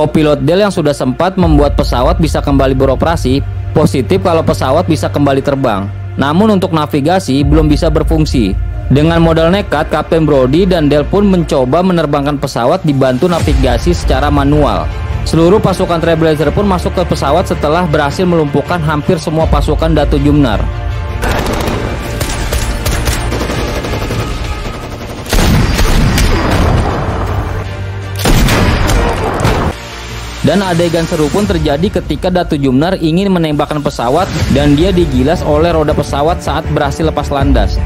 Kopilot Del yang sudah sempat membuat pesawat bisa kembali beroperasi, positif kalau pesawat bisa kembali terbang. Namun untuk navigasi belum bisa berfungsi. Dengan modal nekat, Kapten Brody dan Del pun mencoba menerbangkan pesawat dibantu navigasi secara manual. Seluruh pasukan Trailblazer pun masuk ke pesawat setelah berhasil melumpuhkan hampir semua pasukan Datu Jumnar. Dan adegan seru pun terjadi ketika Datu Jumnar ingin menembakkan pesawat dan dia digilas oleh roda pesawat saat berhasil lepas landas.